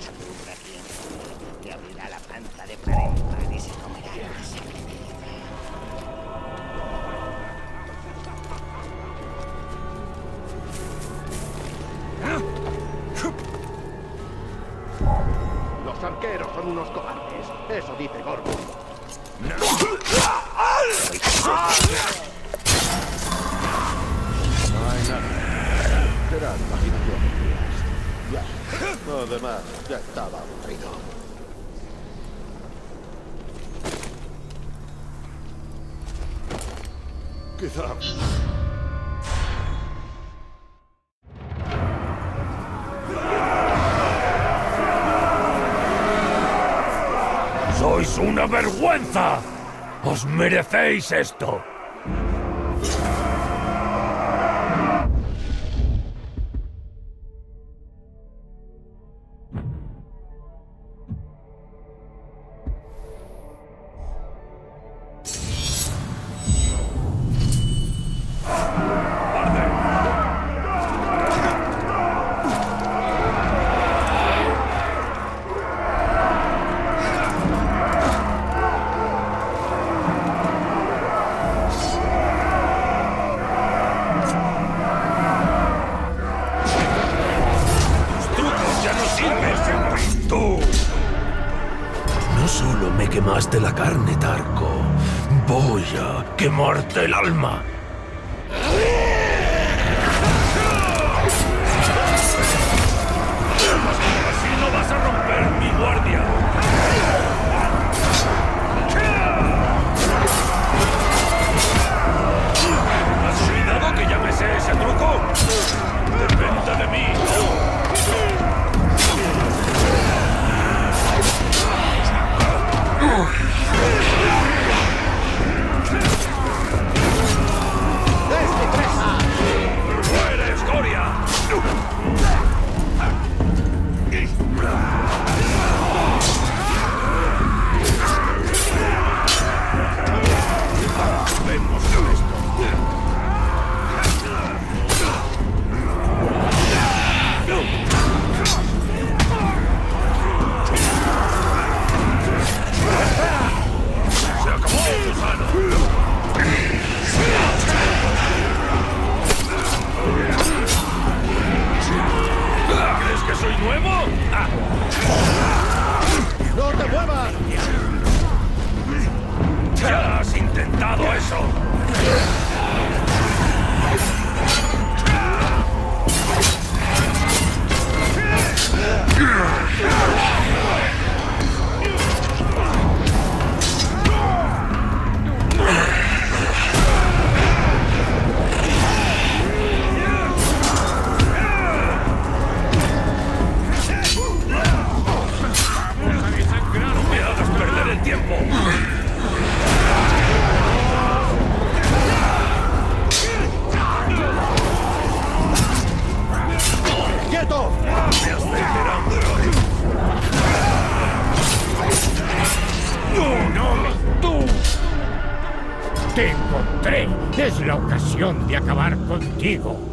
púrpura tiempo. Te abrirá la panza de par en par y se comerá la sangre de Los arqueros son unos cobardes. Eso dice Gorgo. No hay nada. Será imaginación. Lo demás ya estaba aburrido. Quizá ¡Sois una vergüenza! ¡Os merecéis esto! Quemaste la carne, Tarko. Voy a quemarte el alma. Radojšu! ¡Quieto! ¡Me! ¡No, no! ¡Tú! Te encontré. Es la ocasión de acabar contigo.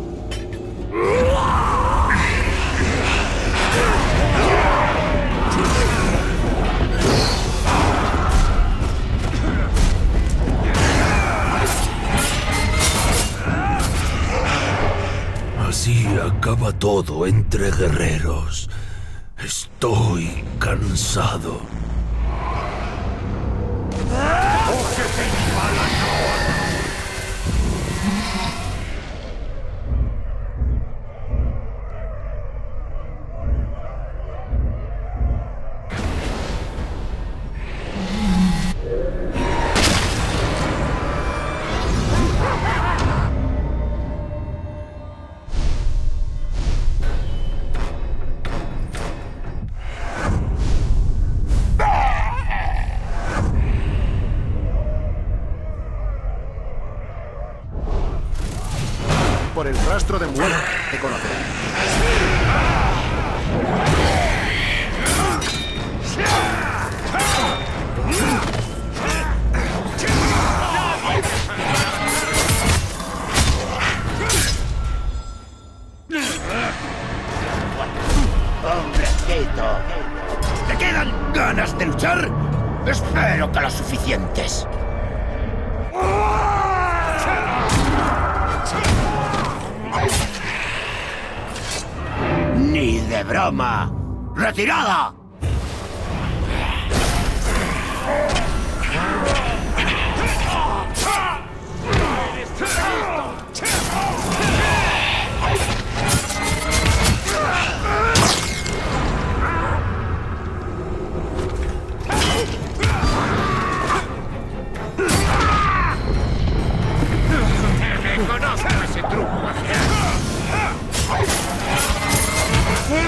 Todo entre guerreros. Estoy cansado. El rastro de muerte te. ¡Hombre, quieto! quedan ganas de luchar? Espero que lo suficientes. ¡Ni de broma! ¡Retirada!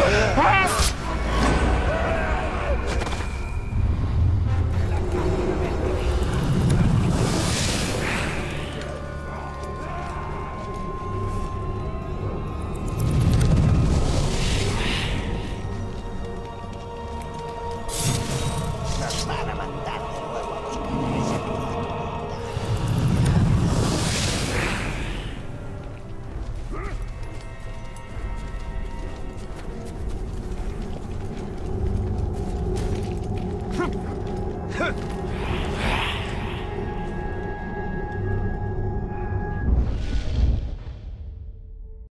Ah! 哼